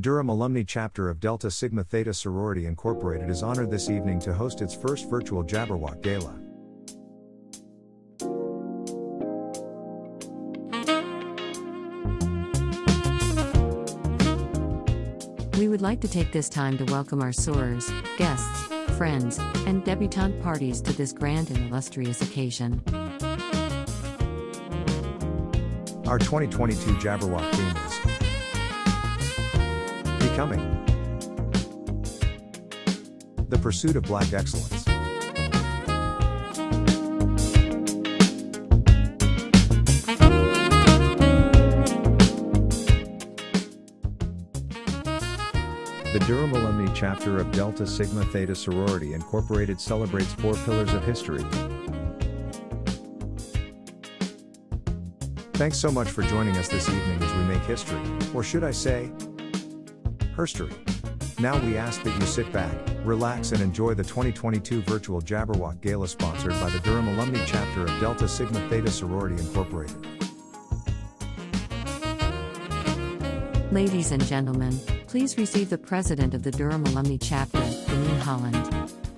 The Durham Alumni Chapter of Delta Sigma Theta Sorority Incorporated is honored this evening to host its first virtual Jabberwock Gala. We would like to take this time to welcome our sorors, guests, friends, and debutante parties to this grand and illustrious occasion. Our 2022 Jabberwock theme Becoming the pursuit of black excellence. The Durham Alumni Chapter of Delta Sigma Theta Sorority Incorporated celebrates four pillars of history. Thanks so much for joining us this evening as we make history, or should I say, herstory. Now we ask that you sit back, relax, and enjoy the 2022 virtual Jabberwock Gala sponsored by the Durham Alumni Chapter of Delta Sigma Theta Sorority Incorporated. Ladies and gentlemen, please receive the president of the Durham Alumni Chapter, Deneen Holland.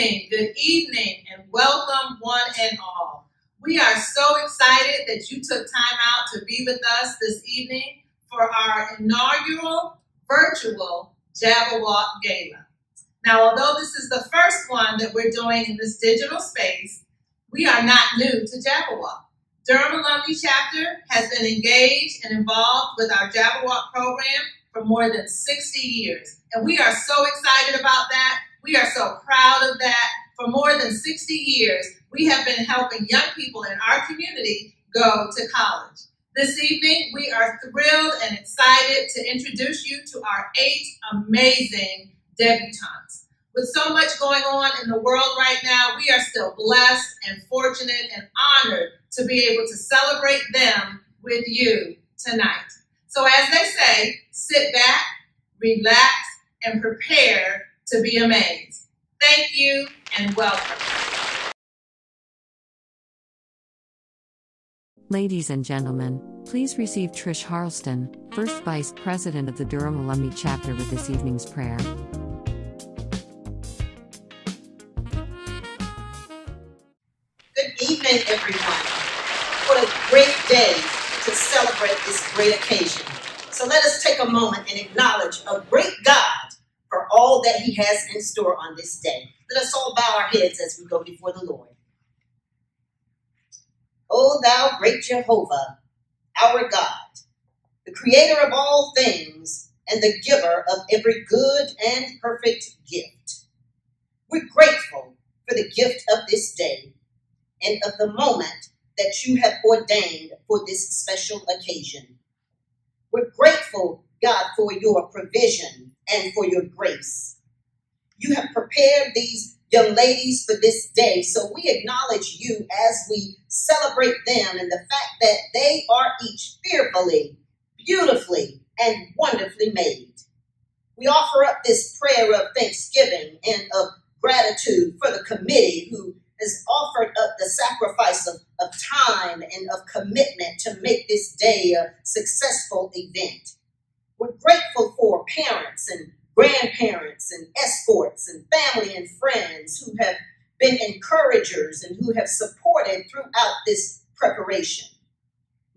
Evening, good evening, and welcome one and all. We are so excited that you took time out to be with us this evening for our inaugural virtual Jabberwock Gala. Now, although this is the first one that we're doing in this digital space, we are not new to Jabberwock. Durham Alumni Chapter has been engaged and involved with our Jabberwock program for more than 60 years. And we are so excited about that. We are so proud of that. For more than 60 years, we have been helping young people in our community go to college. This evening, we are thrilled and excited to introduce you to our eight amazing debutantes. With so much going on in the world right now, we are still blessed and fortunate and honored to be able to celebrate them with you tonight. So, as they say, sit back, relax, and prepare to be amazed. Thank you and welcome. Ladies and gentlemen, please receive Trish Harleston, First Vice President of the Durham Alumni Chapter, with this evening's prayer. Good evening, everyone. What a great day to celebrate this great occasion. So let us take a moment and acknowledge a great God all that He has in store on this day. Let us all bow our heads as we go before the Lord. O thou great Jehovah, our God, the creator of all things and the giver of every good and perfect gift. We're grateful for the gift of this day and of the moment that you have ordained for this special occasion. We're grateful, God, for your provision and for your grace. You have prepared these young ladies for this day, so we acknowledge you as we celebrate them and the fact that they are each fearfully, beautifully, and wonderfully made. We offer up this prayer of thanksgiving and of gratitude for the committee who has offered up the sacrifice of, of time and of commitment to make this day a successful event. We're grateful for parents and grandparents and escorts and family and friends who have been encouragers and who have supported throughout this preparation.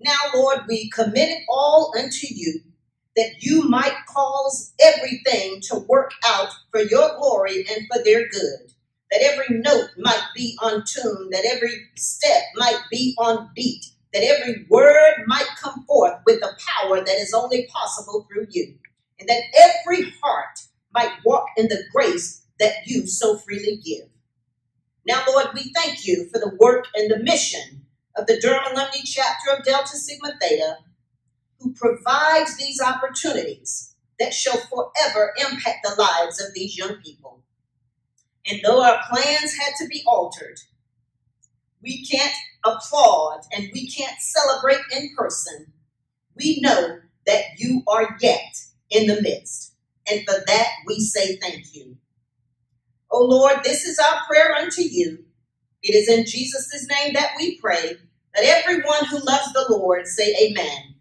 Now, Lord, we commit it all unto you that you might cause everything to work out for your glory and for their good that every note might be on tune, that every step might be on beat, that every word might come forth with the power that is only possible through you, and that every heart might walk in the grace that you so freely give. Now, Lord, we thank you for the work and the mission of the Durham Alumni Chapter of Delta Sigma Theta, who provides these opportunities that shall forever impact the lives of these young people. And though our plans had to be altered, we can't applaud and we can't celebrate in person. We know that you are yet in the midst. And for that, we say thank you. O Lord, this is our prayer unto you. It is in Jesus' name that we pray. That everyone who loves the Lord say amen.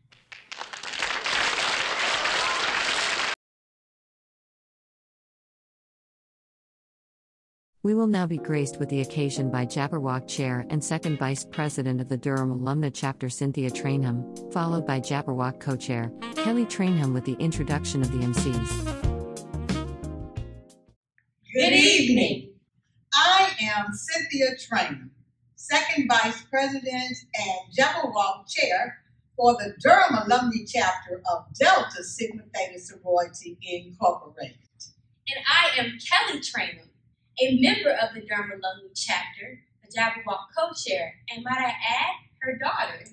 We will now be graced with the occasion by Jabberwock Chair and Second Vice President of the Durham Alumnae Chapter Cynthia Trainham, followed by Jabberwock Co Chair Kelly Trainham with the introduction of the MCs. Good evening. I am Cynthia Trainham, Second Vice President and Jabberwock Chair for the Durham Alumni Chapter of Delta Sigma Theta Sorority Incorporated. And I am Kelly Trainham a member of the Durham Alumni Chapter, a Jabberwock co-chair, and might I add, her daughter.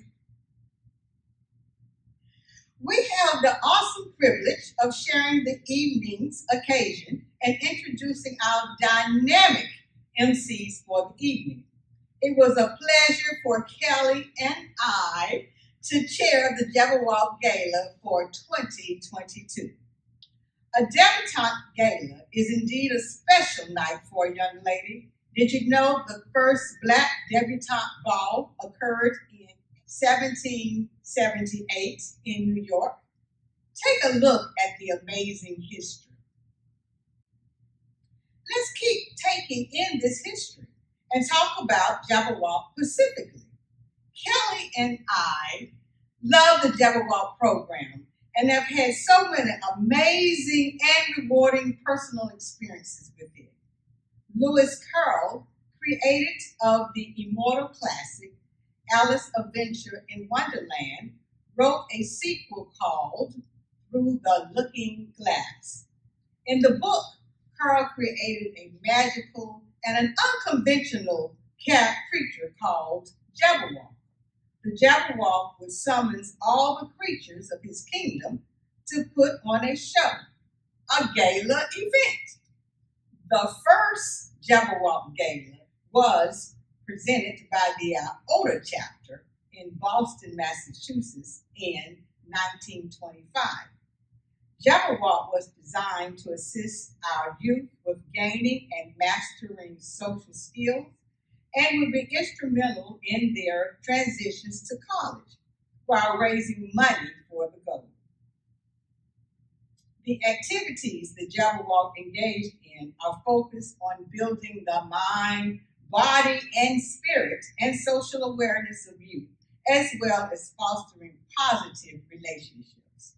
We have the awesome privilege of sharing the evening's occasion and introducing our dynamic MCs for the evening. It was a pleasure for Kelly and I to chair the Jabberwock Gala for 2022. A debutante gala is indeed a special night for a young lady. Did you know the first black debutante ball occurred in 1778 in New York? Take a look at the amazing history. Let's keep taking in this history and talk about Jabberwock specifically. Kelly and I love the Jabberwock program and have had so many amazing and rewarding personal experiences with it. Lewis Carroll, creator of the immortal classic Alice Adventure in Wonderland, wrote a sequel called Through the Looking Glass. In the book, Carroll created a magical and an unconventional cat creature called Jabberwock the Jabberwock would summon all the creatures of his kingdom to put on a show, a gala event. The first Jabberwock Gala was presented by the Iota chapter in Boston, Massachusetts in 1925. Jabberwock was designed to assist our youth with gaining and mastering social skills and would be instrumental in their transitions to college while raising money for the goal. The activities that Jabberwock engaged in are focused on building the mind, body, and spirit and social awareness of youth, as well as fostering positive relationships.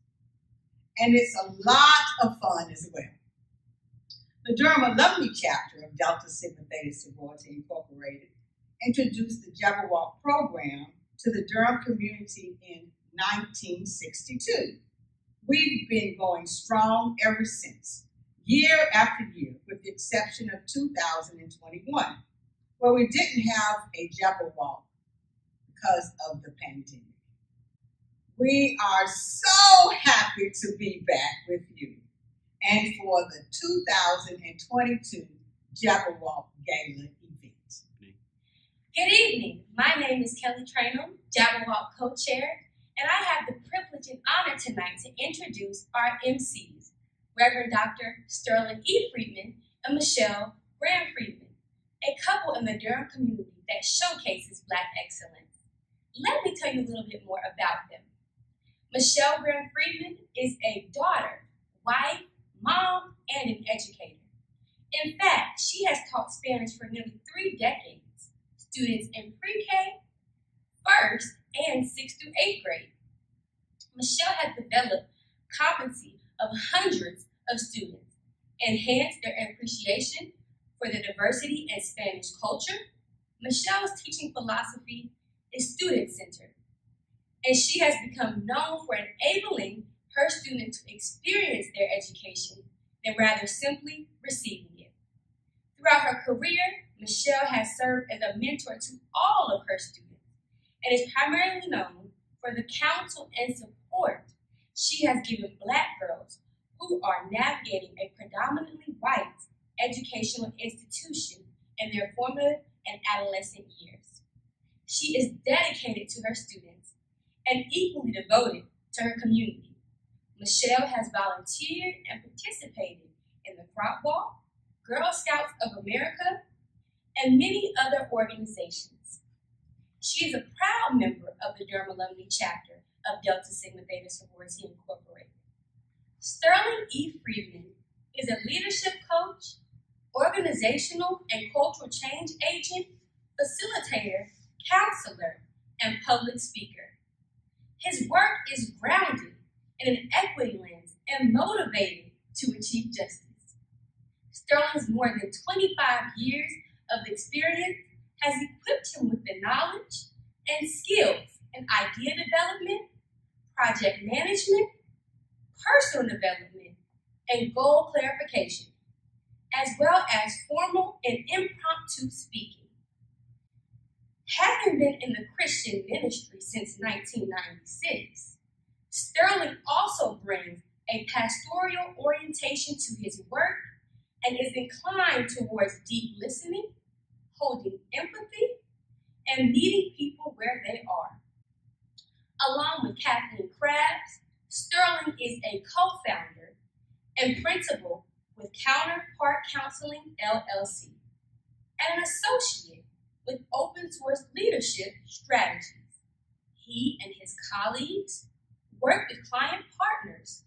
And it's a lot of fun as well. The Durham Alumni Chapter of Delta Sigma Theta Sorority Incorporated introduced the Jabberwock program to the Durham community in 1962. We've been going strong ever since, year after year, with the exception of 2021, where we didn't have a Jabberwock because of the pandemic. We are so happy to be back with you and for the 2022 Jabberwock Gala event. Good evening. My name is Kelly Trainham, Jabberwock co-chair, and I have the privilege and honor tonight to introduce our MCs, Reverend Dr. Sterling E. Freeman and Michelle Graham Freeman, a couple in the Durham community that showcases Black excellence. Let me tell you a little bit more about them. Michelle Graham Freeman is a daughter, wife, mom, and an educator. In fact, she has taught Spanish for nearly three decades, students in pre-K, first, and sixth through eighth grade. Michelle has developed competency of hundreds of students, enhanced their appreciation for the diversity and Spanish culture. Michelle's teaching philosophy is student-centered, and she has become known for enabling her students to experience their education than rather simply receiving it. Throughout her career, Michelle has served as a mentor to all of her students and is primarily known for the counsel and support she has given Black girls who are navigating a predominantly white educational institution in their formative and adolescent years. She is dedicated to her students and equally devoted to her community. Michelle has volunteered and participated in the Crop Walk, Girl Scouts of America, and many other organizations. She is a proud member of the Durham Alumni Chapter of Delta Sigma Theta Sorority Incorporated. Sterling E. Freeman is a leadership coach, organizational and cultural change agent, facilitator, counselor, and public speaker. His work is grounded in an equity lens and motivated to achieve justice. Sterling's more than 25 years of experience has equipped him with the knowledge and skills in idea development, project management, personal development, and goal clarification, as well as formal and impromptu speaking. Having been in the Christian ministry since 1996, Sterling also brings a pastoral orientation to his work and is inclined towards deep listening, holding empathy, and meeting people where they are. Along with Kathleen Krabs, Sterling is a co-founder and principal with Counterpart Counseling LLC and an associate with Open Source Leadership Strategies. He and his colleagues work with client partners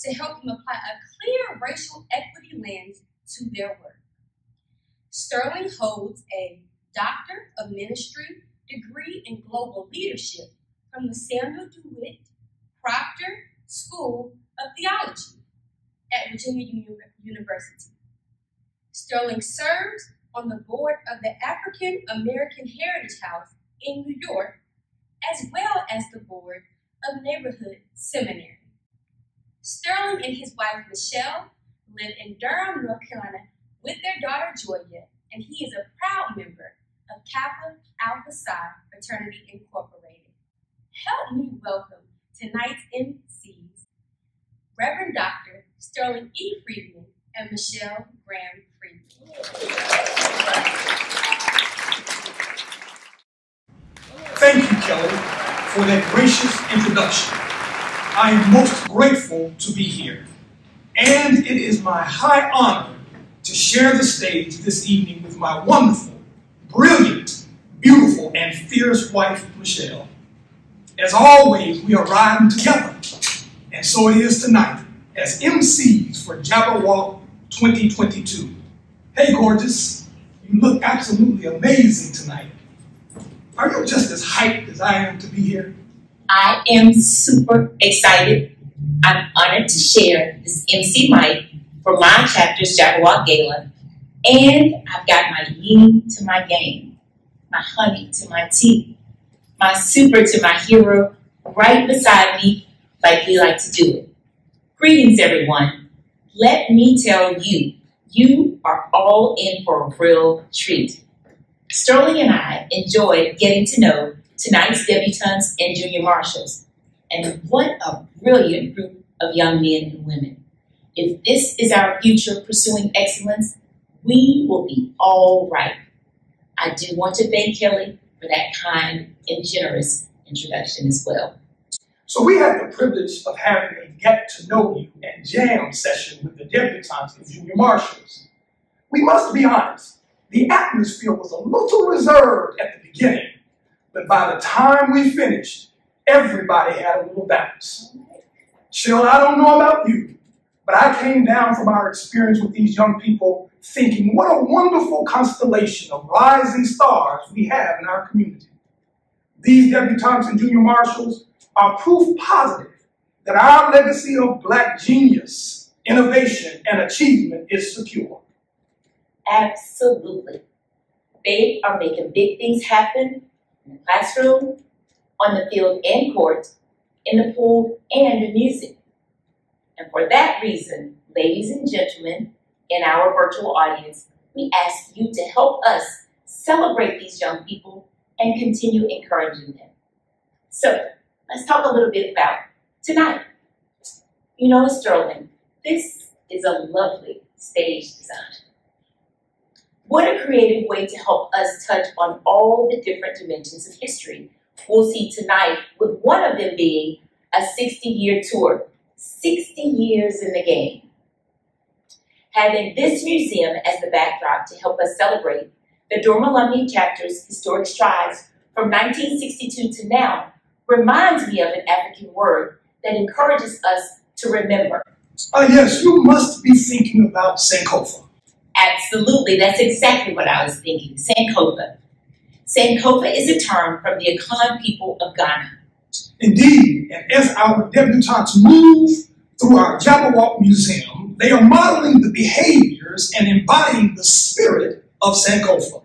to help them apply a clear racial equity lens to their work. Sterling holds a Doctor of Ministry degree in Global Leadership from the Samuel DeWitt Proctor School of Theology at Virginia University. Sterling serves on the board of the African American Heritage House in New York, as well as the board of Neighborhood Seminary. Sterling and his wife Michelle live in Durham, North Carolina with their daughter Joya, and he is a proud member of Kappa Alpha Psi Fraternity Incorporated. Help me welcome tonight's MCs, Reverend Dr. Sterling E. Freeman and Michelle Graham Freeman. Thank you, Kelly, for that gracious introduction. I am most grateful to be here, and it is my high honor to share the stage this evening with my wonderful, brilliant, beautiful, and fierce wife, Michelle. As always, we are riding together, and so it is tonight as MCs for Jabberwock 2022. Hey, gorgeous, you look absolutely amazing tonight. Are you just as hyped as I am to be here? I am super excited. I'm honored to share this MC mic for my chapter's Jabberwock Gala, and I've got my yin to my game, my honey to my tea, my super to my hero right beside me, like we like to do it. Greetings, everyone. Let me tell you, you are all in for a real treat. Sterling and I enjoyed getting to know tonight's debutantes and junior marshals. And what a brilliant group of young men and women. If this is our future pursuing excellence, we will be all right. I do want to thank Kelly for that kind and generous introduction as well. So we had the privilege of having a get to know you and jam session with the debutantes and junior marshals. We must be honest, the atmosphere was a little reserved at the beginning, but by the time we finished, everybody had a little bounce. Chill, I don't know about you, but I came down from our experience with these young people thinking what a wonderful constellation of rising stars we have in our community. These debutantes and junior marshals are proof positive that our legacy of black genius, innovation, and achievement is secure. Absolutely. They are making big things happen in the classroom, on the field and court, in the pool, and in music. And for that reason, ladies and gentlemen, in our virtual audience, we ask you to help us celebrate these young people and continue encouraging them. So, let's talk a little bit about tonight. You know, Sterling, this is a lovely stage design. What a creative way to help us touch on all the different dimensions of history we'll see tonight, with one of them being a 60 year tour. 60 years in the game. Having this museum as the backdrop to help us celebrate the Durham Alumni Chapter's historic strides from 1962 to now reminds me of an African word that encourages us to remember. Ah, yes, you must be thinking about Sankofa. Absolutely, that's exactly what I was thinking. Sankofa. Sankofa is a term from the Akan people of Ghana. Indeed, and as our debutantes move through our Jabberwock Museum, they are modeling the behaviors and embodying the spirit of Sankofa.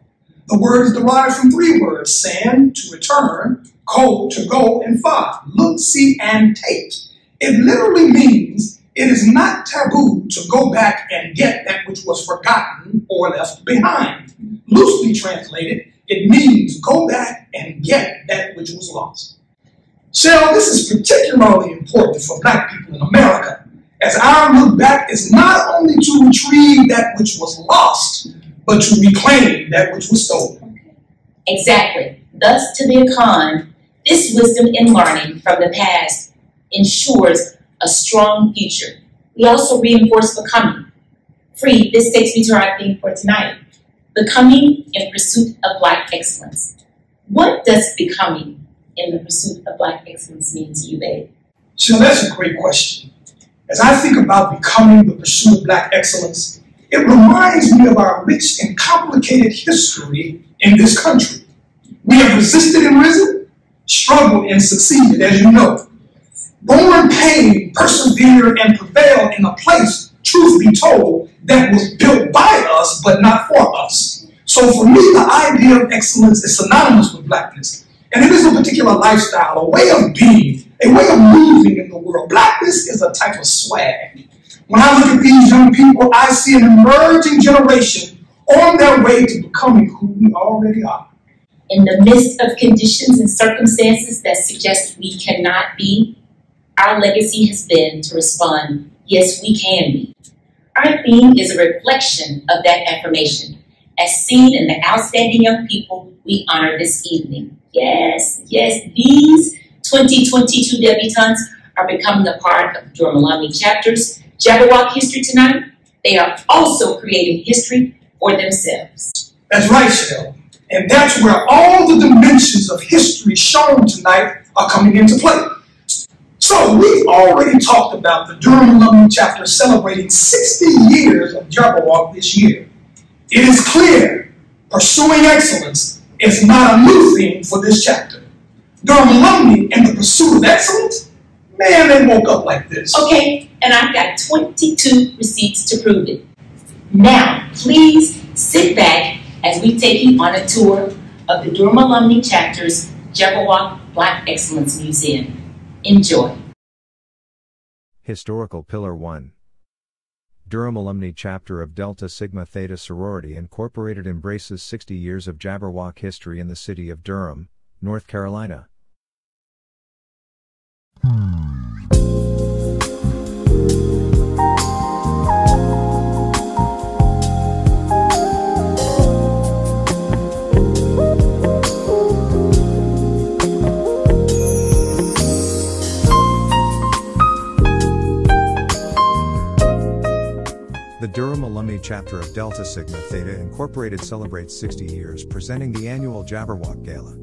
The word is derived from three words, san, to return, ko, to go, and fa, look, see, and take. It literally means it is not taboo to go back and get that which was forgotten or left behind. Loosely translated, it means go back and get that which was lost. Shell, this is particularly important for black people in America, as our look back is not only to retrieve that which was lost, but to reclaim that which was stolen. Exactly. Thus, to the Akan, this wisdom and learning from the past ensures a strong future. We also reinforce becoming. Free, this takes me to our theme for tonight becoming in pursuit of Black excellence. What does becoming in the pursuit of Black excellence mean to you, babe? So that's a great question. As I think about becoming the pursuit of Black excellence, it reminds me of our rich and complicated history in this country. We have resisted and risen, struggled and succeeded, as you know. Born pain, persevered, and prevailed in a place, truth be told, that was built by us but not for us. So for me, the idea of excellence is synonymous with blackness. And it is a particular lifestyle, a way of being, a way of moving in the world. Blackness is a type of swag. When I look at these young people, I see an emerging generation on their way to becoming who we already are. In the midst of conditions and circumstances that suggest we cannot be, our legacy has been to respond, yes, we can be. Our theme is a reflection of that affirmation, as seen in the outstanding young people we honor this evening. Yes, yes, these 2022 debutantes are becoming a part of Durham Alumni Chapter's Jabberwock History Tonight. They are also creating history for themselves. That's right, Shell. And that's where all the dimensions of history shown tonight are coming into play. So we've already talked about the Durham Alumni Chapter celebrating 60 years of Jabberwock this year. It is clear pursuing excellence is not a new theme for this chapter. Durham alumni in the pursuit of excellence, man, they woke up like this. Okay, and I've got 22 receipts to prove it. Now, please sit back as we take you on a tour of the Durham Alumni Chapter's Jabberwock Black Excellence Museum. Enjoy. Historical Pillar 1 Durham Alumni Chapter of Delta Sigma Theta Sorority Incorporated embraces 60 years of Jabberwock history in the city of Durham, North Carolina. Chapter of Delta Sigma Theta Incorporated celebrates 60 years presenting the annual Jabberwock Gala.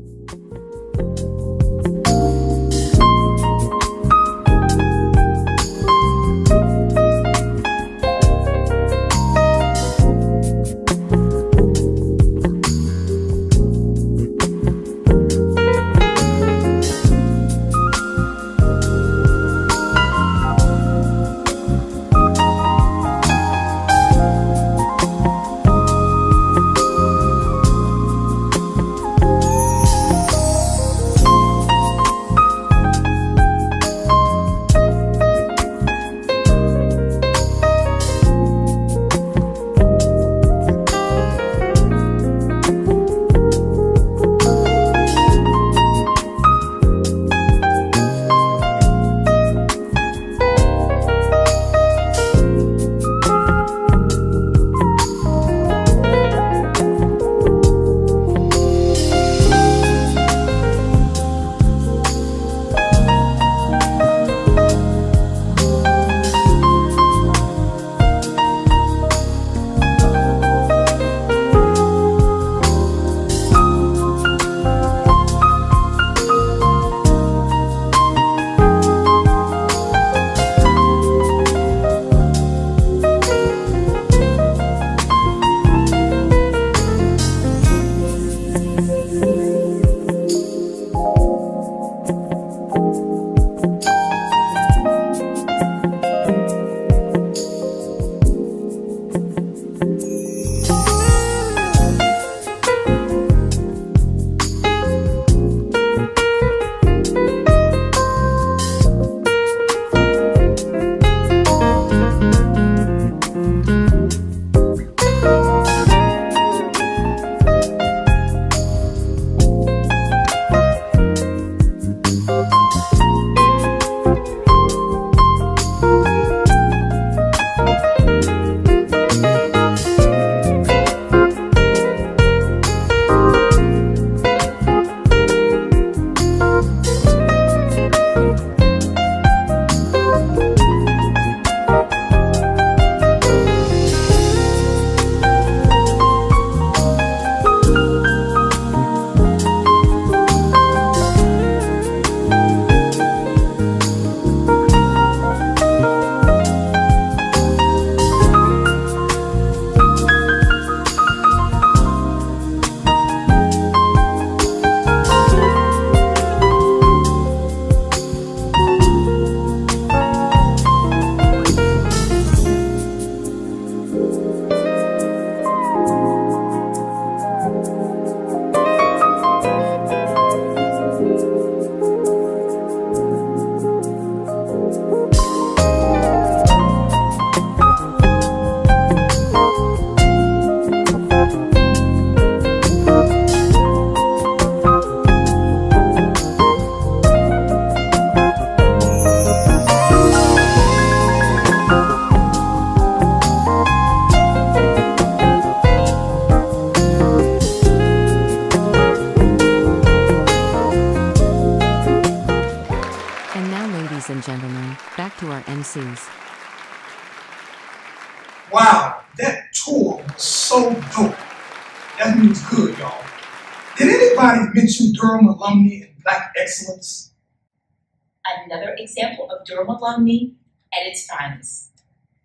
Alumni at its finest.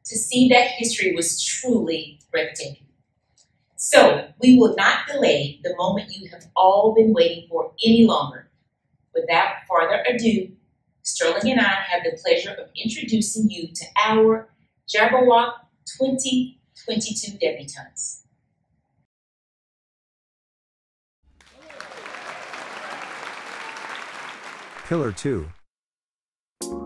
To see that history was truly breathtaking. So, we will not delay the moment you have all been waiting for any longer. Without further ado, Sterling and I have the pleasure of introducing you to our Jabberwock 2022 debutantes. Pillar 2.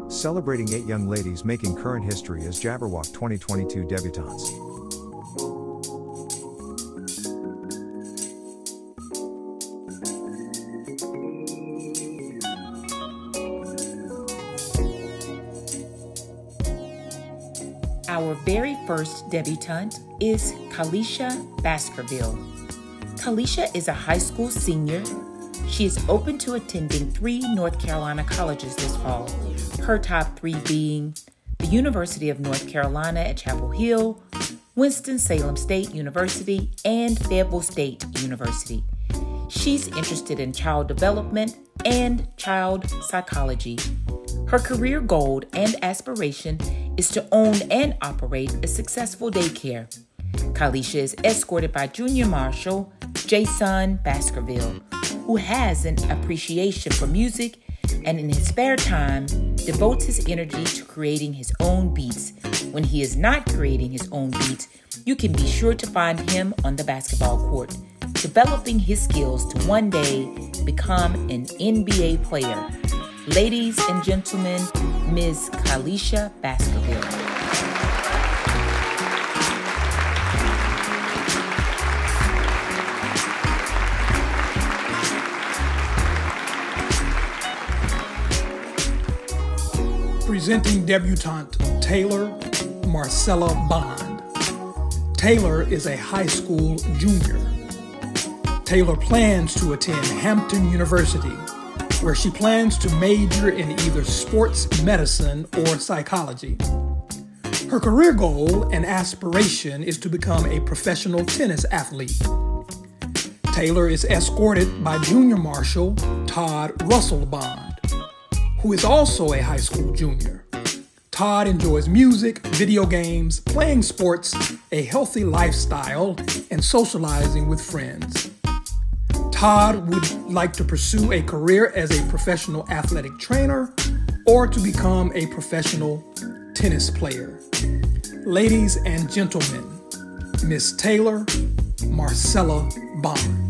Celebrating eight young ladies making current history as Jabberwock 2022 debutantes. Our very first debutante is Kalisha Baskerville. Kalisha is a high school senior. She is open to attending three North Carolina colleges this fall, her top three being the University of North Carolina at Chapel Hill, Winston-Salem State University, and Fayetteville State University. She's interested in child development and child psychology. Her career goal and aspiration is to own and operate a successful daycare. Kalisha is escorted by Junior Marshal Jason Baskerville, who has an appreciation for music and in his spare time devotes his energy to creating his own beats. When he is not creating his own beats, you can be sure to find him on the basketball court, developing his skills to one day become an NBA player. Ladies and gentlemen, Ms. Kalisha Baskerville. Presenting debutante Taylor Marcella Bond. Taylor is a high school junior. Taylor plans to attend Hampton University, where she plans to major in either sports medicine or psychology. Her career goal and aspiration is to become a professional tennis athlete. Taylor is escorted by junior marshal Todd Russell Bond who is also a high school junior. Todd enjoys music, video games, playing sports, a healthy lifestyle, and socializing with friends. Todd would like to pursue a career as a professional athletic trainer or to become a professional tennis player. Ladies and gentlemen, Miss Taylor Marcella Bond.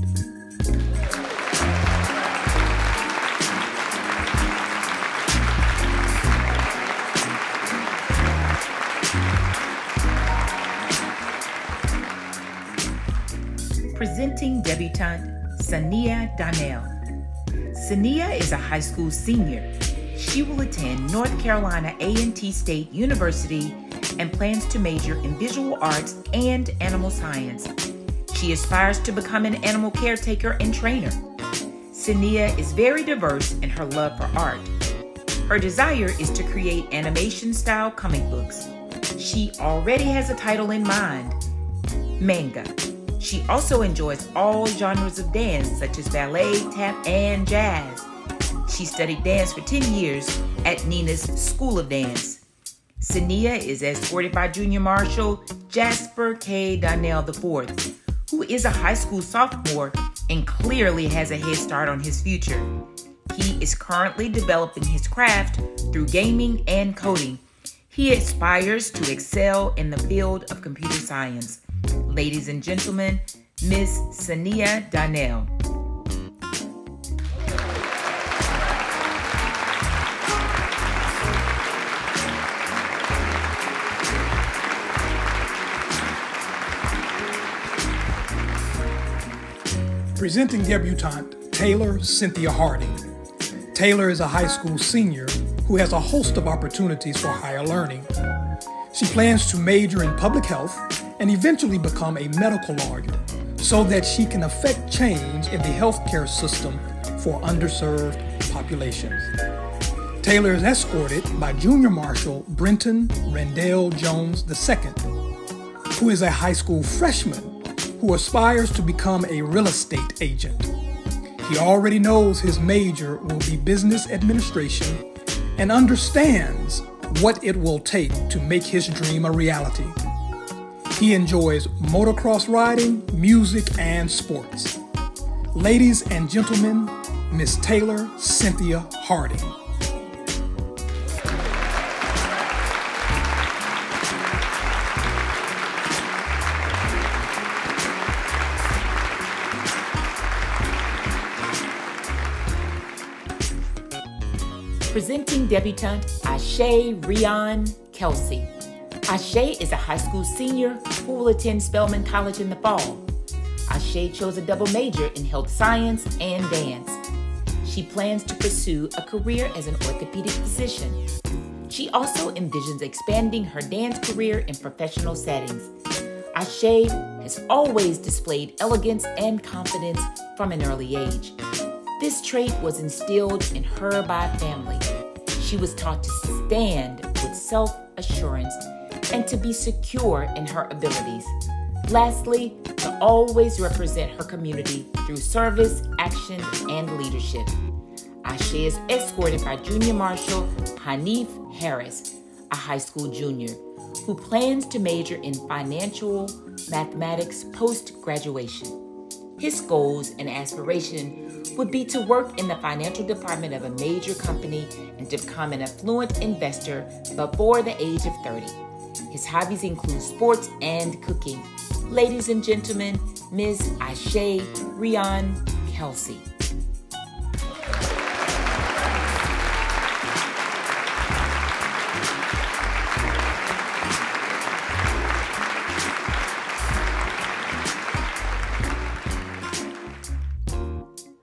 Presenting debutante Sania Donnell. Sania is a high school senior. She will attend North Carolina A&T State University and plans to major in visual arts and animal science. She aspires to become an animal caretaker and trainer. Sania is very diverse in her love for art. Her desire is to create animation style comic books. She already has a title in mind manga. She also enjoys all genres of dance, such as ballet, tap, and jazz. She studied dance for 10 years at Nina's School of Dance. Sania is escorted by Junior Marshal Jasper K. Donnell IV, who is a high school sophomore and clearly has a head start on his future. He is currently developing his craft through gaming and coding. He aspires to excel in the field of computer science. Ladies and gentlemen, Miss Sania Donnell. Presenting debutante Taylor Cynthia Harding. Taylor is a high school senior who has a host of opportunities for higher learning. She plans to major in public health and eventually become a medical lawyer so that she can affect change in the healthcare system for underserved populations. Taylor is escorted by Junior Marshal Brenton Rendell Jones II, who is a high school freshman who aspires to become a real estate agent. He already knows his major will be business administration and understands what it will take to make his dream a reality. He enjoys motocross riding, music, and sports. Ladies and gentlemen, Miss Taylor Cynthia Harding. Presenting debutante Ashe Rion Kelsey. Ashe is a high school senior who will attend Spelman College in the fall. Ashe chose a double major in health science and dance. She plans to pursue a career as an orthopedic physician. She also envisions expanding her dance career in professional settings. Ashe has always displayed elegance and confidence from an early age. This trait was instilled in her by family. She was taught to stand with self assurance and to be secure in her abilities. Lastly, to always represent her community through service, action, and leadership. Ashe is escorted by Junior Marshal Hanif Harris, a high school junior, who plans to major in financial mathematics post graduation. His goals and aspiration would be to work in the financial department of a major company and to become an affluent investor before the age of 30. His hobbies include sports and cooking. Ladies and gentlemen, Ms. Ashe Rion Kelsey.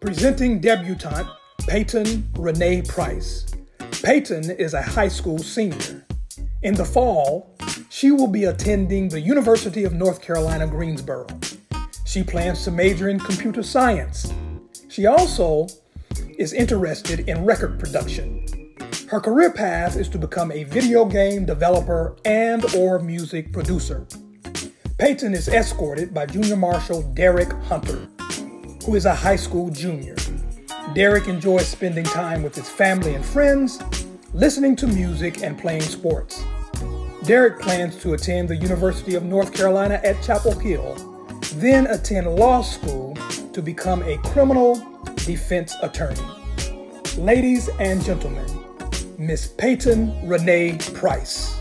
Presenting debutante Peyton Renee Price. Peyton is a high school senior. In the fall, she will be attending the University of North Carolina, Greensboro. She plans to major in computer science. She also is interested in record production. Her career path is to become a video game developer and or music producer. Peyton is escorted by Junior Marshal Derek Hunter who is a high school junior. Derek enjoys spending time with his family and friends, listening to music, and playing sports. Derek plans to attend the University of North Carolina at Chapel Hill, then attend law school to become a criminal defense attorney. Ladies and gentlemen, Miss Peyton Renee Price.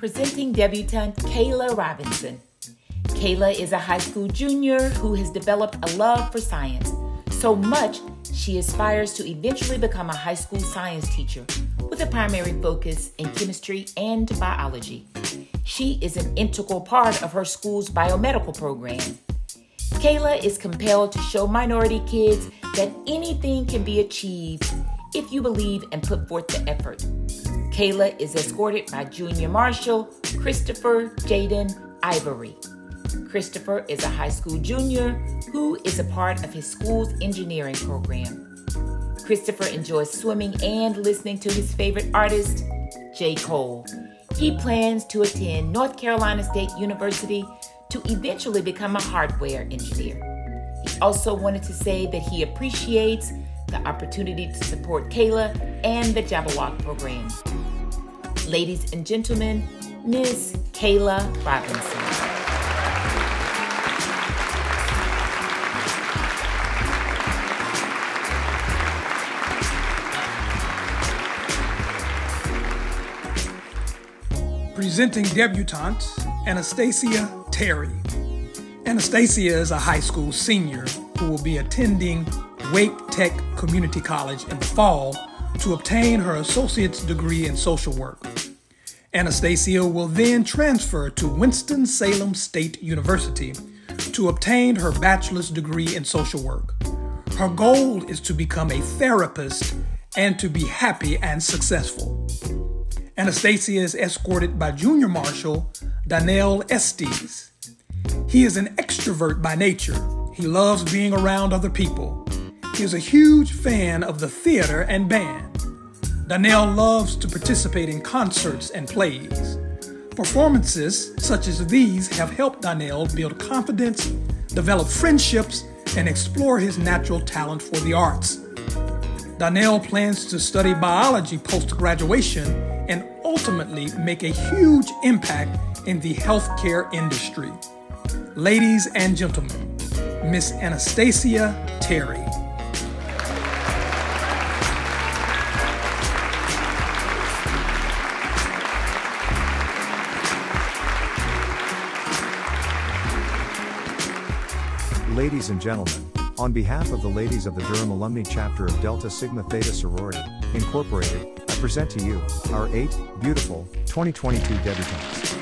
Presenting debutante Kayla Robinson. Kayla is a high school junior who has developed a love for science, so much she aspires to eventually become a high school science teacher with a primary focus in chemistry and biology. She is an integral part of her school's biomedical program. Kayla is compelled to show minority kids that anything can be achieved if you believe and put forth the effort. Kayla is escorted by Junior Marshal Christopher Jaden Ivory. Christopher is a high school junior who is a part of his school's engineering program. Christopher enjoys swimming and listening to his favorite artist, J. Cole. He plans to attend North Carolina State University to eventually become a hardware engineer. He also wanted to say that he appreciates the opportunity to support Kayla and the Jabberwock program. Ladies and gentlemen, Miss Kayla Robinson. Presenting debutante Anastasia Terry. Anastasia is a high school senior who will be attending Wake Tech Community College in the fall to obtain her associate's degree in social work. Anastasia will then transfer to Winston-Salem State University to obtain her bachelor's degree in social work. Her goal is to become a therapist and to be happy and successful. Anastasia is escorted by Junior Marshal Daniel Estes. He is an extrovert by nature. He loves being around other people. He is a huge fan of the theater and band. Danielle loves to participate in concerts and plays. Performances such as these have helped Danielle build confidence, develop friendships, and explore his natural talent for the arts. Danielle plans to study biology post graduation and ultimately make a huge impact in the healthcare industry. Ladies and gentlemen, Miss Anastasia Terry. Ladies and gentlemen, on behalf of the ladies of the Durham Alumnae Chapter of Delta Sigma Theta Sorority, Incorporated, I present to you our eight beautiful 2022 debutantes.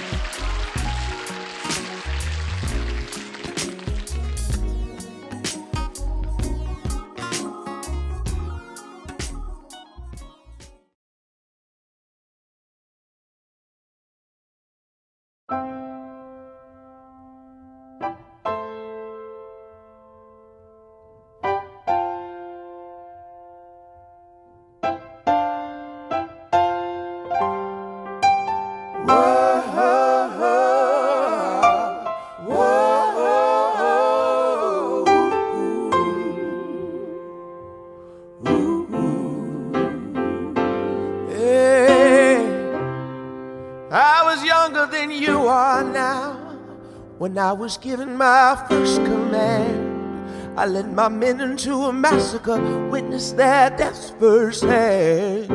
When I was given my first command, I led my men into a massacre, witnessed their deaths firsthand.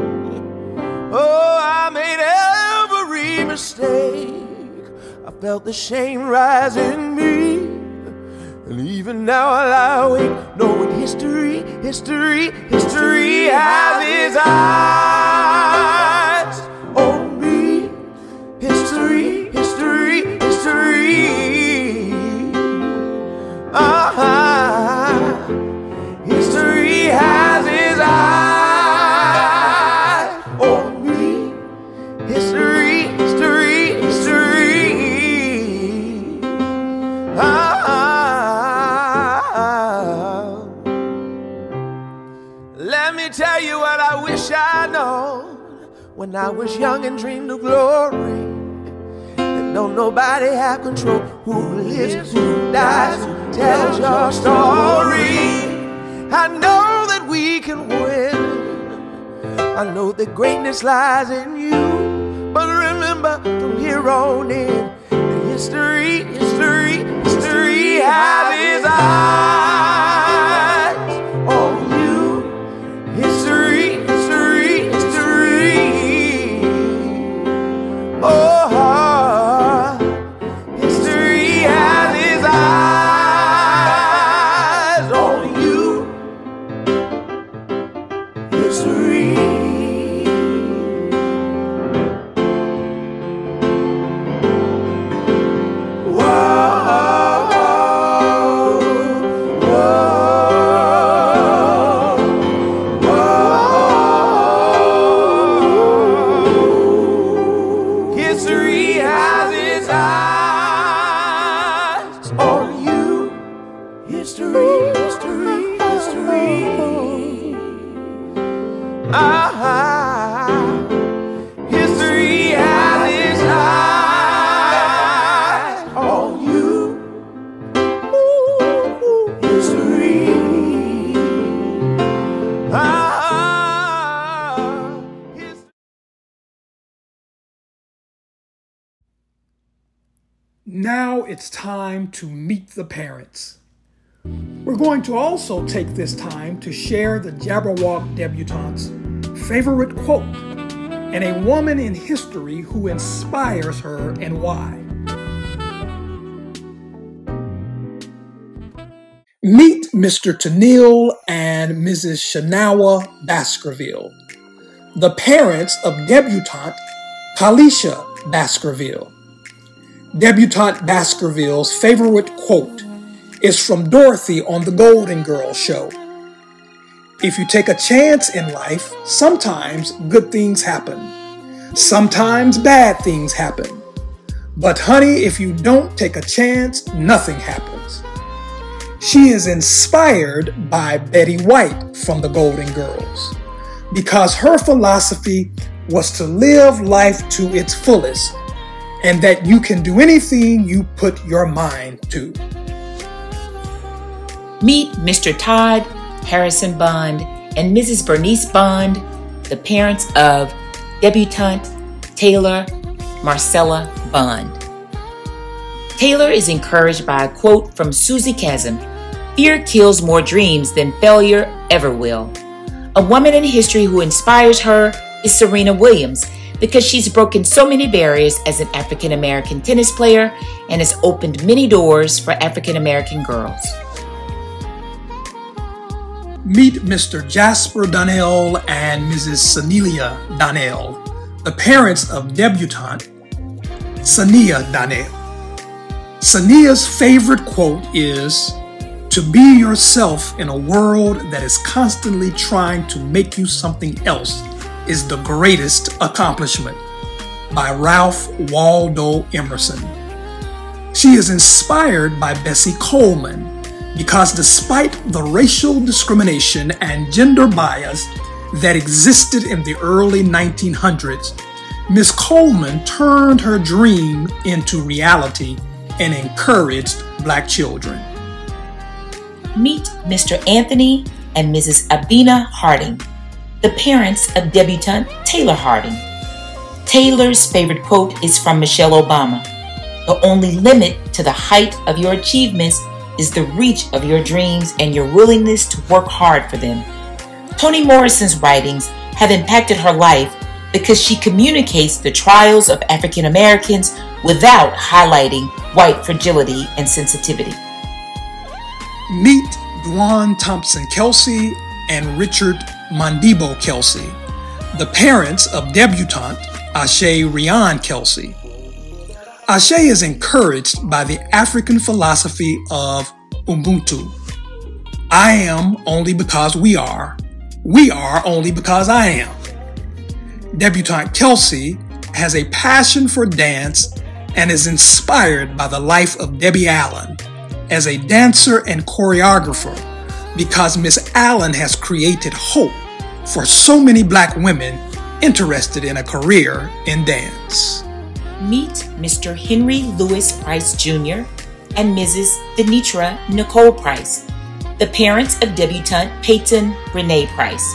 Oh, I made every mistake. I felt the shame rise in me. And even now I lie awake, knowing history, history, history has its eyes when I was young and dreamed of glory. That don't nobody have control. Who lives, who dies, who tells your story. I know that we can win. I know that greatness lies in you. But remember, from here on in, history, history, history has its eyes to meet the parents. We're going to also take this time to share the Jabberwock debutante's favorite quote and a woman in history who inspires her and why. Meet Mr. Tennille and Mrs. Shanawa Baskerville, the parents of debutante Kalisha Baskerville. Debutante Baskerville's favorite quote is from Dorothy on The Golden Girls show. If you take a chance in life, sometimes good things happen. Sometimes bad things happen. But, honey, if you don't take a chance, nothing happens. She is inspired by Betty White from the Golden Girls because her philosophy was to live life to its fullest and that you can do anything you put your mind to. Meet Mr. Todd Harrison Bond and Mrs. Bernice Bond, the parents of debutante Taylor Marcella Bond. Taylor is encouraged by a quote from Suzy Kassem Fear kills more dreams than failure ever will. A woman in history who inspires her is Serena Williams because she's broken so many barriers as an African American tennis player and has opened many doors for African American girls. Meet Mr. Jasper Donnell and Mrs. Sanilia Donnell, the parents of debutante Sania Donnell. Sania's favorite quote is To be yourself in a world that is constantly trying to make you something else is the greatest accomplishment by Ralph Waldo Emerson. She is inspired by Bessie Coleman because despite the racial discrimination and gender bias that existed in the early 1900s, Miss Coleman turned her dream into reality and encouraged black children. Meet Mr. Anthony and Mrs. Abina Harding, the parents of debutante Taylor Harding. Taylor's favorite quote is from Michelle Obama The only limit to the height of your achievements is the reach of your dreams and your willingness to work hard for them. Toni Morrison's writings have impacted her life because she communicates the trials of African Americans without highlighting white fragility and sensitivity. Meet Dwan Thompson Kelsey and Richard Mondibo Kelsey, the parents of debutante Ashe Rian Kelsey. Ashe is encouraged by the African philosophy of Ubuntu. I am only because we are. We are only because I am. Debutante Kelsey has a passion for dance and is inspired by the life of Debbie Allen as a dancer and choreographer because Miss Allen has created hope for so many black women interested in a career in dance. Meet Mr. Henry Louis Price Jr. and Mrs. Denitra Nicole Price, the parents of debutante Peyton Renee Price.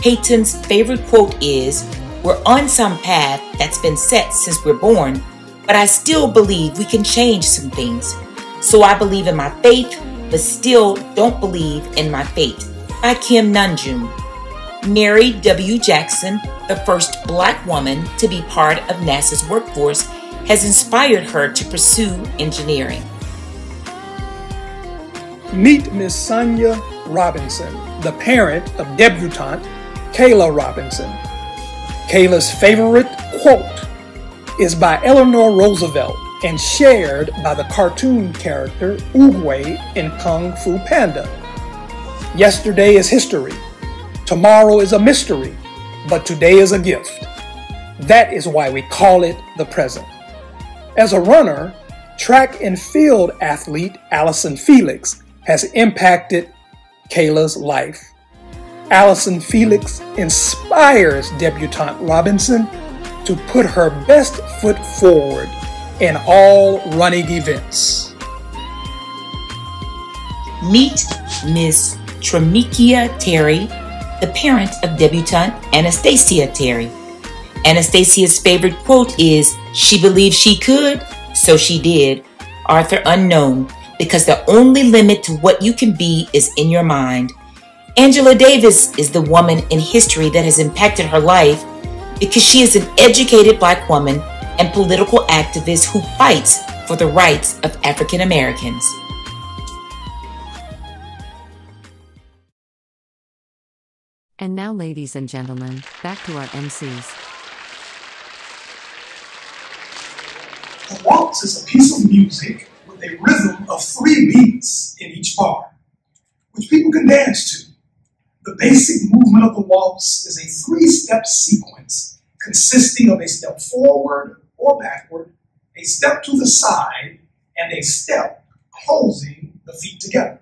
Peyton's favorite quote is We're on some path that's been set since we're born, but I still believe we can change some things. So I believe in my faith, but still don't believe in my fate. By Kim Namjoon. Mary W. Jackson, the first black woman to be part of NASA's workforce, has inspired her to pursue engineering. Meet Miss Sonia Robinson, the parent of debutante Kayla Robinson. Kayla's favorite quote is by Eleanor Roosevelt and shared by the cartoon character Oogway in Kung Fu Panda. Yesterday is history. Tomorrow is a mystery, but today is a gift. That is why we call it the present. As a runner, track and field athlete Allyson Felix has impacted Kayla's life. Allyson Felix inspires debutante Robinson to put her best foot forward in all running events. Meet Miss Tremikia Terry, the parent of debutante Anastasia Terry. Anastasia's favorite quote is, She believed she could, so she did. Arthur Unknown, because the only limit to what you can be is in your mind. Angela Davis is the woman in history that has impacted her life because she is an educated black woman and political activist who fights for the rights of African Americans. And now, ladies and gentlemen, back to our MCs. A waltz is a piece of music with a rhythm of three beats in each bar, which people can dance to. The basic movement of the waltz is a three step sequence consisting of a step forward or backward, a step to the side, and a step closing the feet together.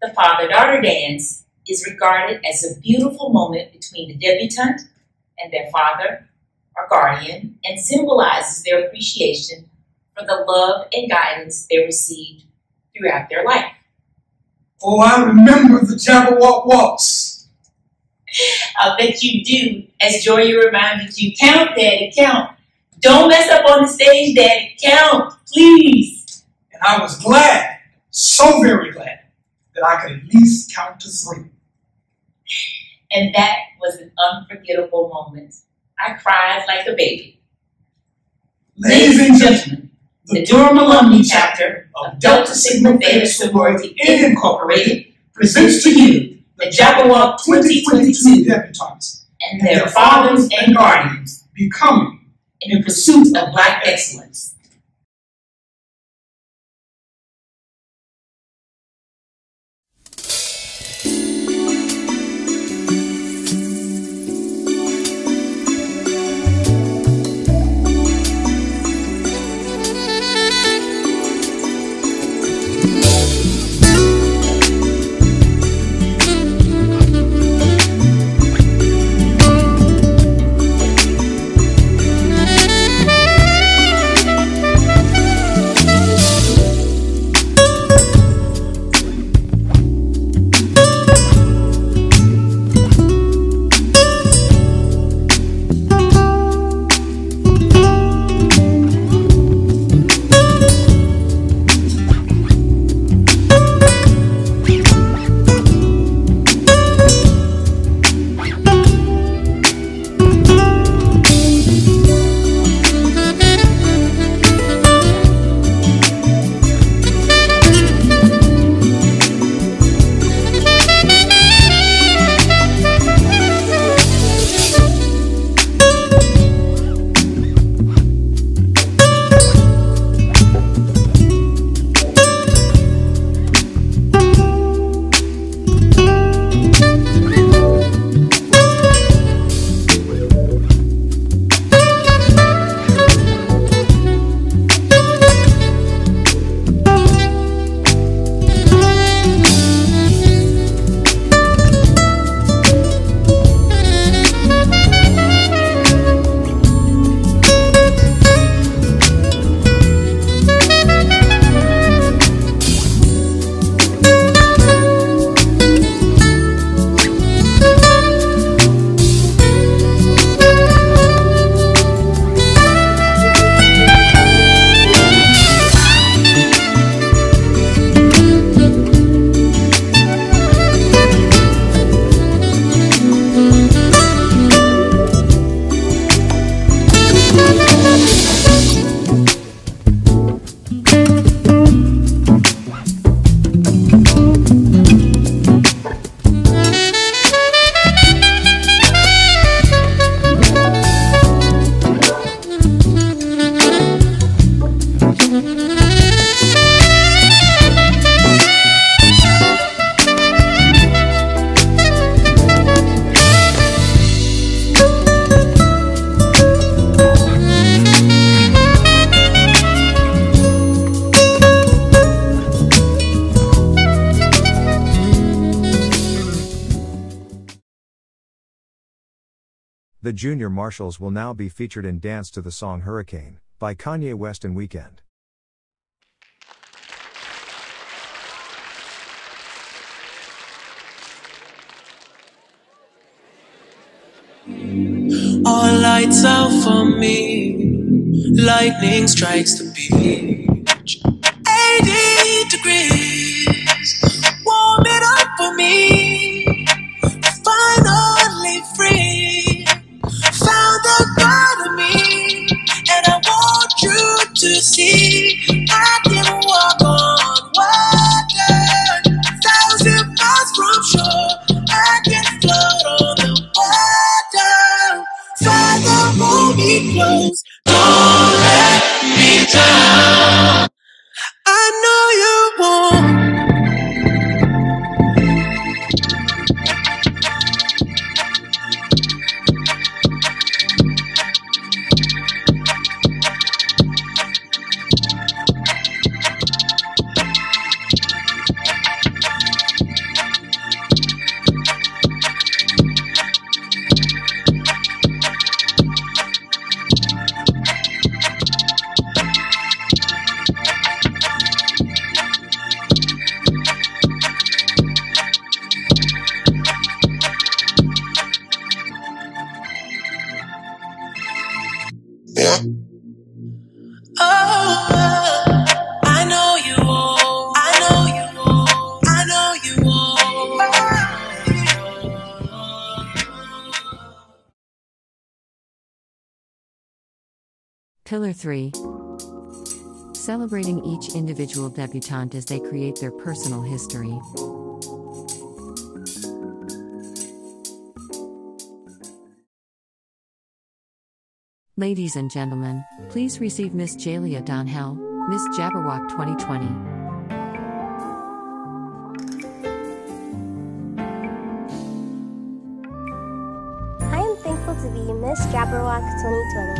The father daughter dance is regarded as a beautiful moment between the debutante and their father or guardian and symbolizes their appreciation for the love and guidance they received throughout their life. Oh, I remember the Jabberwock waltz. I'll bet you do. As Joya reminded you, count, Daddy, count. Don't mess up on the stage, Daddy. Count, please. And I was glad, so very glad, that I could at least count to three. And that was an unforgettable moment. I cried like a baby. Ladies and gentlemen, the Durham Alumnae Chapter of Delta Sigma Theta Sorority Incorporated presents to you the Jabberwock 2022 debutantes and their fathers and guardians becoming in pursuit of Black excellence. Junior Marshals will now be featured in Dance to the Song Hurricane by Kanye West and Weeknd. All lights out for me. Lightning strikes the beach. 3 Celebrating each individual debutante as they create their personal history. Ladies and gentlemen, please receive Miss Jalia Donnell, Miss Jabberwock 2020. I am thankful to be Miss Jabberwock 2020.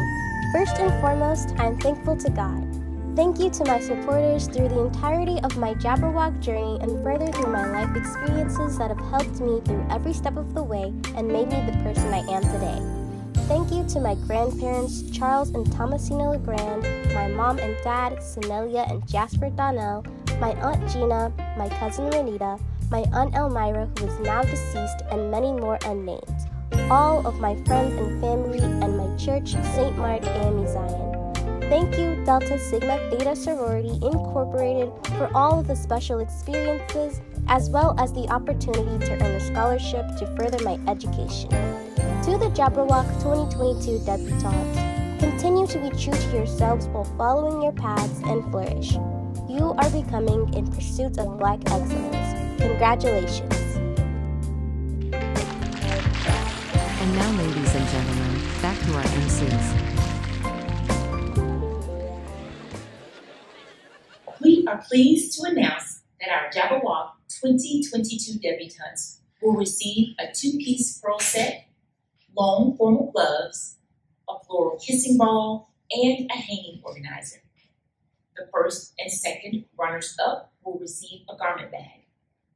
First and foremost, I am thankful to God. Thank you to my supporters through the entirety of my Jabberwock journey and further through my life experiences that have helped me through every step of the way and made me the person I am today. Thank you to my grandparents, Charles and Thomasina LeGrand, my mom and dad, Senelia and Jasper Donnell, my aunt Gina, my cousin Renita, my aunt Elmira, who is now deceased, and many more unnamed. All of my friends and family, and my church, St. Mark AME Zion. Thank you, Delta Sigma Theta Sorority Incorporated, for all of the special experiences, as well as the opportunity to earn a scholarship to further my education. To the Jabberwock 2022 debutantes, continue to be true to yourselves while following your paths and flourish. You are becoming in pursuit of Black excellence. Congratulations. And now, ladies and gentlemen, back to our MCs. We are pleased to announce that our Jabberwock 2022 debutantes will receive a two-piece pearl set, long formal gloves, a floral kissing ball, and a hanging organizer. The first and second runners-up will receive a garment bag.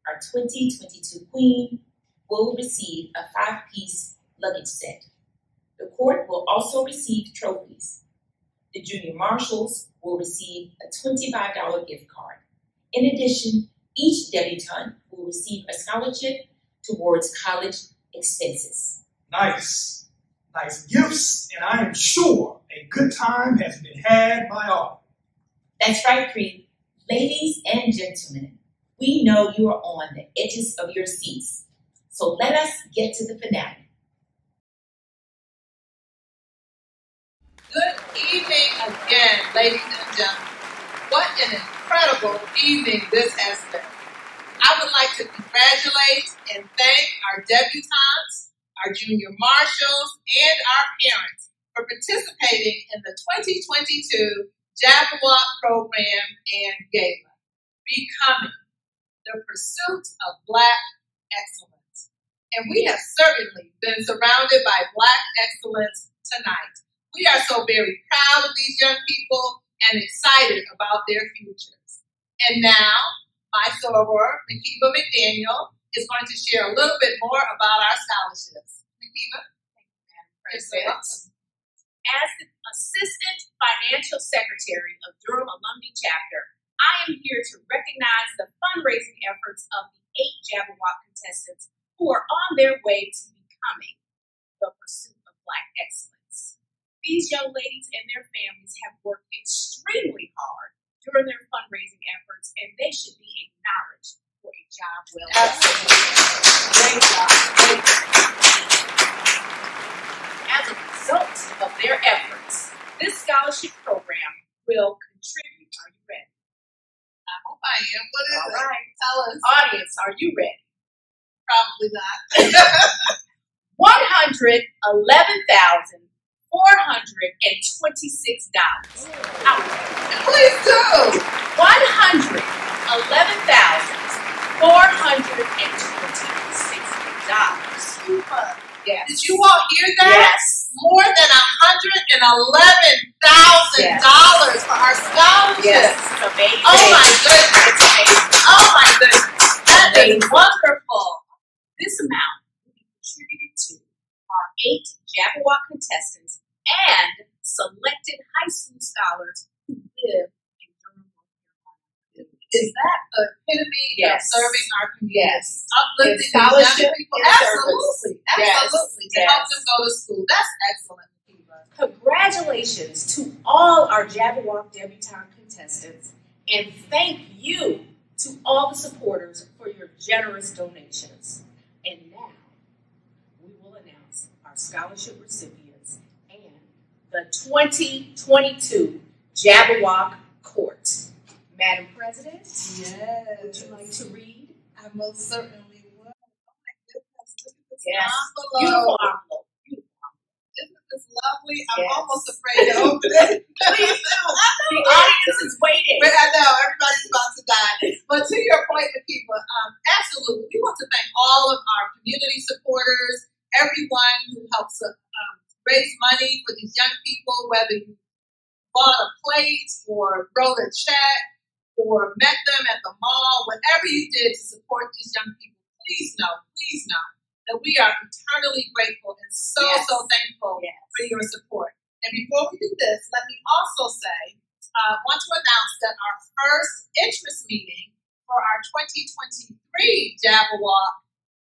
Our 2022 queen will receive a five-piece luggage set. The court will also receive trophies. The junior marshals will receive a $25 gift card. In addition, each debutante will receive a scholarship towards college expenses. Nice. Nice gifts, and I am sure a good time has been had by all. That's right, Creed. Ladies and gentlemen, we know you are on the edges of your seats. So let us get to the finale. Good evening again, ladies and gentlemen. What an incredible evening this has been. I would like to congratulate and thank our debutantes, our junior marshals, and our parents for participating in the 2022 Jabberwock program and gala, becoming the pursuit of Black excellence. And we have certainly been surrounded by Black excellence tonight. We are so very proud of these young people and excited about their futures. And now, my soror, Nakiba McDaniel, is going to share a little bit more about our scholarships. Nakiba? President. As the Assistant Financial Secretary of Durham Alumnae Chapter, I am here to recognize the fundraising efforts of the eight Jabberwock contestants who are on their way to becoming the pursuit of Black excellence. These young ladies and their families have worked extremely hard during their fundraising efforts, and they should be acknowledged for a job well done. Great job. Great job. As a result of their efforts, this scholarship program will contribute. Are you ready? I hope I am. What is All it? right. Tell us. Audience, are you ready? Probably not. One hundred eleven thousand four hundred and twenty-six dollars. Please do. One hundred eleven thousand four hundred and twenty-six dollars. Super. Yes. Did you all hear that? Yes. More than hundred and eleven thousand dollars for our scholarship. Yes. It's amazing. Oh my goodness. It's amazing. Oh my goodness. That is wonderful. This amount will be contributed to our eight Jabberwock contestants and selected high school scholars who live in Durham, North Carolina. Is that the epitome Yes. of serving our community? Yes. Uplifting In these young scholarship people? and Absolutely. Yes. Absolutely. To Yes. help them go to school. That's excellent, Congratulations to all our Jabberwock debutante contestants, and thank you to all the supporters for your generous donations. And now we will announce our scholarship recipients the 2022 Jabberwock Court. Madam President, Yes. would you like to read? I most certainly will. Oh my goodness, look at this Yes. Beautiful envelope. Isn't this lovely? I'm Yes. almost afraid to open it. Please do. The audience is waiting. But I know everybody's about to die. But to your point, people, um, absolutely, we want to thank all of our community supporters, everyone who helps um, raise money for these young people, whether you bought a plate or wrote a check or met them at the mall, whatever you did to support these young people, please know, please know that we are eternally grateful and so, Yes. so thankful Yes. for your support. And before we do this, let me also say, uh, want to announce that our first interest meeting for our 2023 Jabberwock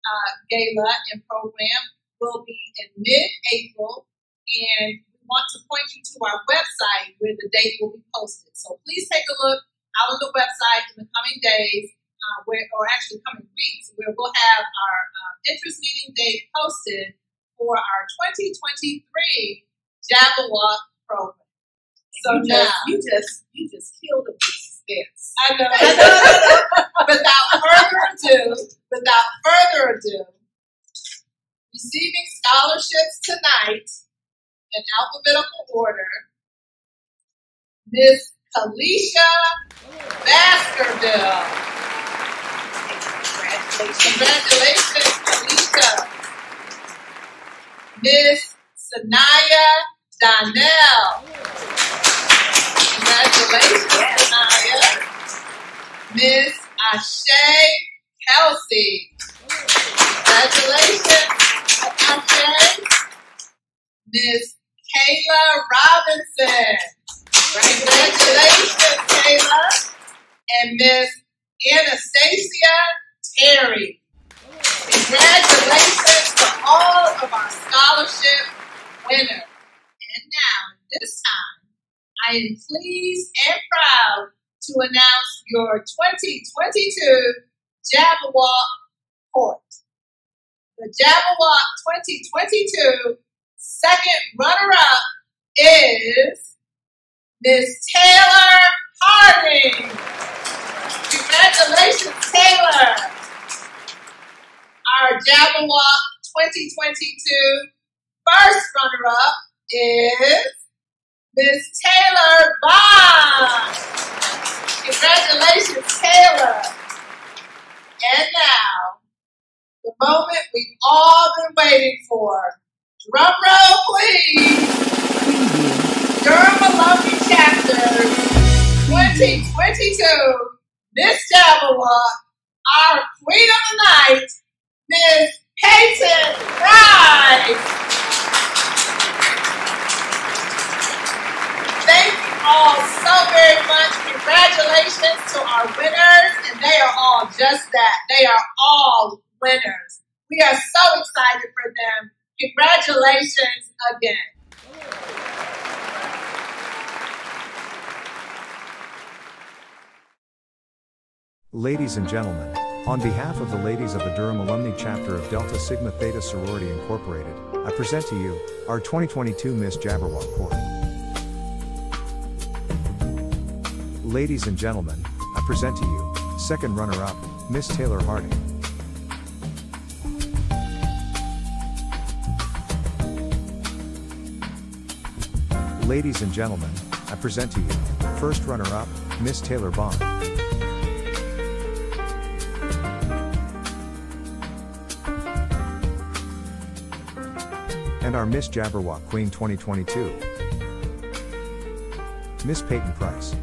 uh, Gala and program will be in mid-April, and we want to point you to our website where the date will be posted. So please take a look out on the website in the coming days, uh, where, or actually coming weeks, where we'll have our um, interest meeting date posted for our 2023 Jabberwock program. So you now, just, you just, you just killed the suspense. I know. without further ado, without further ado, receiving scholarships tonight in alphabetical order, Miss Kalisha Baskerville. Congratulations, Kalisha. Miss Sanaya Donnell. Congratulations, Sanaya. Miss Ashe Kelsey. Congratulations, Ashe. Miss Kayla Robinson. Congratulations, Kayla. And Miss Anastasia Terry. Congratulations to all of our scholarship winners. And now, this time, I am pleased and proud to announce your 2022 Jabberwock Court. The Jabberwock 2022 second runner-up is Miss Taylor Harding. Congratulations, Taylor. Our Jabberwock 2022 first runner-up is Miss Taylor Bond. Congratulations, Taylor. And now, the moment we've all been waiting for. Drum roll, please. Durham Alumnae Chapter 2022, Miss Jabberwock, our Queen of the Night, Miss Peyton Rice. Thank you all so very much. Congratulations to our winners, and they are all just that. They are all winners. We are so excited for them. Congratulations again. Ladies and gentlemen, on behalf of the ladies of the Durham Alumnae Chapter of Delta Sigma Theta Sorority Incorporated, I present to you our 2022 Miss Jabberwock Court. Ladies and gentlemen, I present to you second runner-up, Miss Taylor Harding. Ladies and gentlemen, I present to you first runner-up, Miss Taylor Bond. And our Miss Jabberwock Queen 2022, Miss Peyton Price.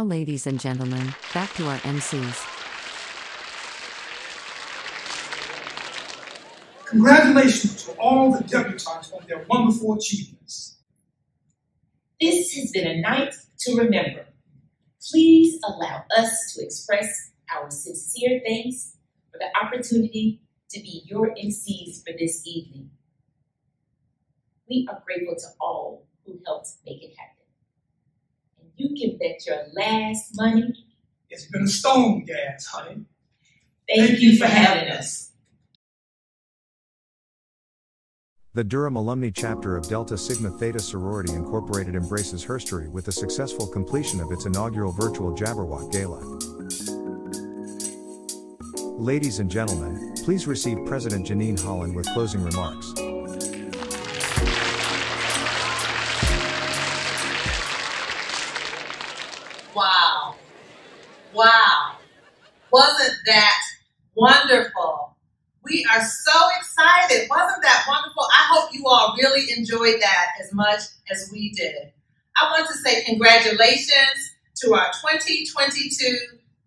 Now, ladies and gentlemen, back to our MCs. Congratulations to all the debutantes on their wonderful achievements. This has been a night to remember. Please allow us to express our sincere thanks for the opportunity to be your MCs for this evening. We are grateful to all who helped make it happen. And you can bet your last money. It's been a stone gas, honey. Thank, Thank you for having us. The Durham Alumnae Chapter of Delta Sigma Theta Sorority Incorporated embraces herstory with the successful completion of its inaugural virtual Jabberwock Gala. Ladies and gentlemen, please receive President Janine Holland with closing remarks. Wasn't that wonderful? We are so excited. Wasn't that wonderful? I hope you all really enjoyed that as much as we did. I want to say congratulations to our 2022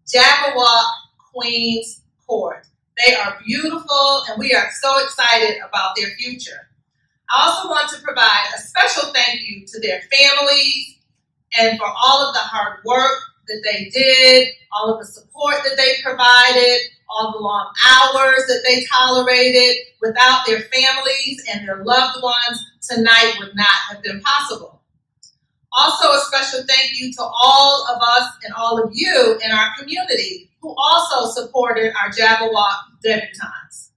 Jabberwock Queens Court. They are beautiful and we are so excited about their future. I also want to provide a special thank you to their families and for all of the hard work that they did, all of the support that they provided, all the long hours that they tolerated without their families and their loved ones tonight would not have been possible. Also, a special thank you to all of us and all of you in our community who also supported our Jabberwock debutantes.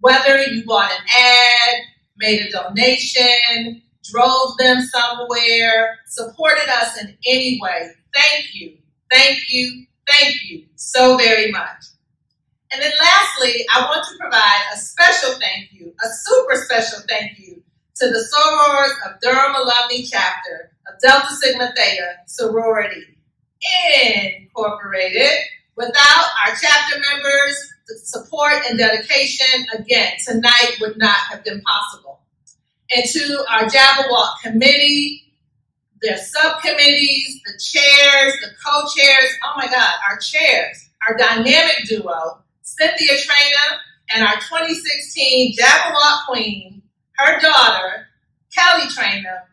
Whether you bought an ad, made a donation, drove them somewhere, supported us in any way, thank you, thank you, thank you so very much. And then lastly, I want to provide a special thank you, a super special thank you to the sorors of Durham Alumnae Chapter of Delta Sigma Theta Sorority Incorporated. Without our chapter members, support and dedication, again, tonight would not have been possible. And to our Jabberwock committee, their subcommittees, the chairs, the co-chairs, oh my God, our chairs, our dynamic duo, Cynthia Trainer, and our 2016 Jabberwock Queen, her daughter, Kelly Trainer.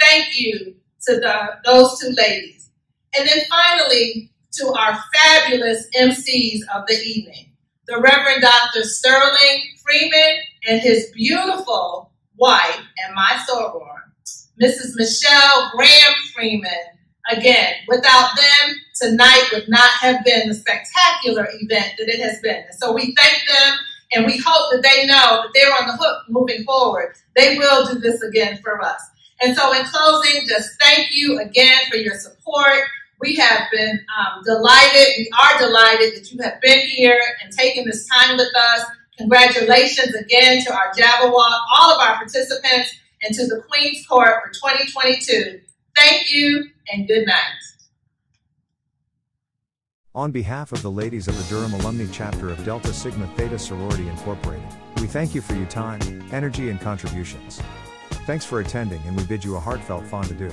Thank you to the, those two ladies. And then finally, to our fabulous MCs of the evening, the Reverend Dr. Sterling Freeman and his beautiful wife and my soror, Mrs. Michelle Graham Freeman. Again, without them, tonight would not have been the spectacular event that it has been. So we thank them and we hope that they know that they're on the hook moving forward. They will do this again for us. And so in closing, just thank you again for your support. We have been um, delighted. We are delighted that you have been here and taken this time with us. Congratulations again to our Jabberwock, all of our participants, and to the Queen's Court for 2022. Thank you and good night. On behalf of the ladies of the Durham Alumnae Chapter of Delta Sigma Theta Sorority Incorporated, we thank you for your time, energy, and contributions. Thanks for attending, and we bid you a heartfelt fond adieu.